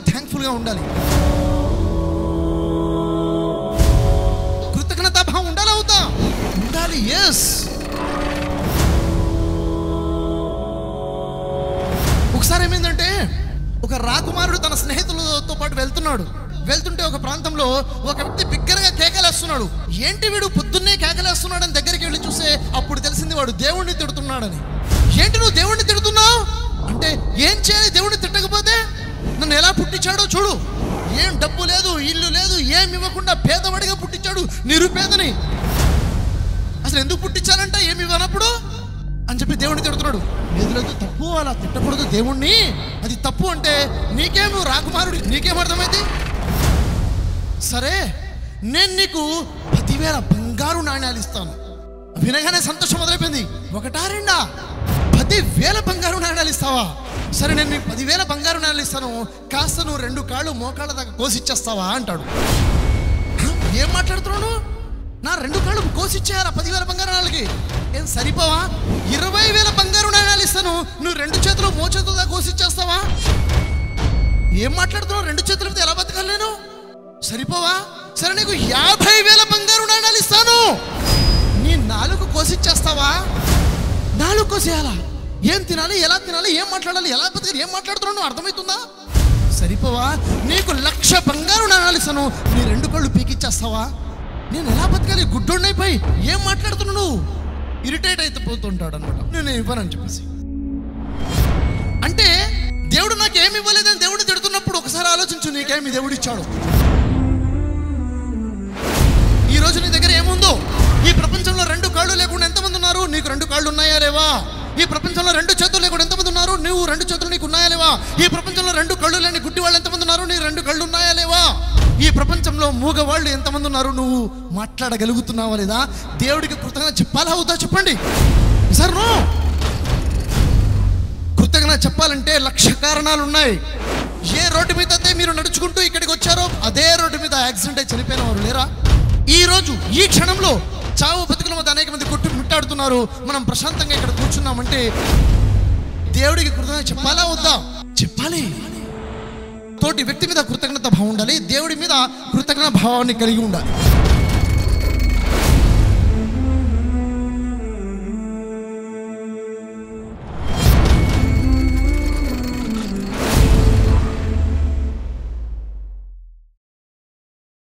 థ్యాంక్ఫుల్గా ఉండాలి. కృతజ్ఞత భావం ఉండాలి అవుతా. ఉండాలి ఎస్ ఒకసారి ఏమైందంటే ఒక రాకుమారుడు తన స్నేహితులతో పాటు వెళ్తున్నాడు. వెళ్తుంటే ఒక ప్రాంతంలో ఒక వ్యక్తి బిగ్గరగా కేకలేస్తున్నాడు. ఏంటి వీడు పొద్దున్నే కేకలేస్తున్నాడని దగ్గరికి వెళ్ళి చూస్తే అప్పుడు తెలిసింది వాడు దేవుణ్ణి తిడుతున్నాడని. ఏంటి నువ్వు దేవుణ్ణి తిడుతున్నావు? అంటే ఏం చేయాలి దేవుణ్ణి తిట్టకపోతే నన్ను ఎలా పుట్టించాడో చూడు. ఏం డబ్బు లేదు ఇల్లు లేదు ఏం ఇవ్వకుండా పేదవాడిగా పుట్టించాడు నిరుపేదని. అసలు ఎందుకు పుట్టించాలంట? ఏమి ఇవ్వనప్పుడు? అని చెప్పి దేవుడిని తిడుతున్నాడు. లేదు లేదు తప్పు అలా తిట్టకూడదు దేవుణ్ణి. అది తప్పు అంటే నీకేం రాకుమారుడు? నీకేం అర్థమైంది? సరే నేను నీకు పదివేల బంగారు నాణ్యాలు ఇస్తాను. వినగానే సంతోషం మొదలైపోయింది. ఒకటా రెండా? పదివేల బంగారు నాణ్యాలు ఇస్తావా? సరే నేను నీకు పదివేల బంగారు నాణ్యాలు ఇస్తాను. కాస్త నువ్వు రెండు కాళ్ళు మోకాళ్ళ దాకా కోసిచ్చేస్తావా అంటాడు. ఏం మాట్లాడుతున్నాను నా రెండు కాళ్ళు కోసిచ్చేయాలా పదివేల బంగారు నాణాలకి ఏం సరిపోవా? ఇరవై వేల బంగారు నాణాలు ఇస్తాను. నువ్వు రెండు చేతులు మోచేతులు దాకా కోసిచ్చేస్తావా? ఏం మాట్లాడుతున్నావు? రెండు చేతులతో ఎలా బతకాలి నేను? సరిపోవా? సరే నీకు యాభై వేల బంగారు నాణాలు ఇస్తాను. నీ నాలుగు కోసిచ్చేస్తావా? నాలుగు కోసేయాలా? ఏం తినాలి ఎలా తినాలి ఏం మాట్లాడాలి ఎలా బతకాలి ఏం మాట్లాడుతున్నావు అర్థమవుతుందా? సరిపోవా? నీకు లక్ష బంగారు నాణాలు ఇస్తాను. నీ రెండు కళ్ళు పీకిచ్చేస్తావా? నేను ఎలా బతకాలి? గుడ్డోడినైపోయి ఏం మాట్లాడుతున్నావు నువ్వు? ఇరిటేట్ అయితే పోతుంటాడు అనమాట నేను ఇవ్వనని చెప్పేసి. అంటే దేవుడు నాకు ఏమి ఇవ్వలేదని దేవుడిని తిడుతున్నప్పుడు ఒకసారి ఆలోచించు నీకేమి దేవుడు ఇచ్చాడు. ఈ రోజు నీ దగ్గర ఏముందో? ఈ ప్రపంచంలో రెండు కాళ్ళు లేకుండా ఎంతమంది ఉన్నారు? నీకు రెండు కాళ్ళు ఉన్నాయా లేవా? ఈ ప్రపంచంలో రెండు చేతులు లేకుండా ఎంతమంది ఉన్నారు? నువ్వు రెండు చేతులు నీకు ఉన్నాయా లేవా? ఈ ప్రపంచంలో రెండు కళ్ళు లేని గుడ్డి వాళ్ళు ఎంతమంది ఉన్నారు? నీ రెండు కళ్ళు ఉన్నాయా లేవా? ఈ ప్రపంచంలో మూగ వాళ్ళు ఎంతమంది ఉన్నారు? నువ్వు మాట్లాడగలుగుతున్నావా లేదా? దేవుడికి కృతజ్ఞత చెప్పాలా అవుతా చెప్పండి. Sir no. కృతజ్ఞత చెప్పాలంటే లక్ష కారణాలు ఉన్నాయి. ఏ రోడ్డు మీద అయితే మీరు నడుచుకుంటూ ఇక్కడికి వచ్చారో అదే రోడ్డు మీద యాక్సిడెంట్ అయి చనిపోయిన వారు లేరా? ఈ రోజు ఈ క్షణంలో చావు బతుకుల మధ్య అనేక మంది కొట్టు ముట్టాడుతున్నారు. మనం ప్రశాంతంగా ఇక్కడ కూర్చున్నామంటే దేవుడికి కృతజ్ఞత చెప్పాలా వద్దా? చెప్పాలి. తోటి వ్యక్తి మీద కృతజ్ఞత భావం ఉండాలి. దేవుడి మీద కృతజ్ఞత భావాన్ని కలిగి ఉండాలి.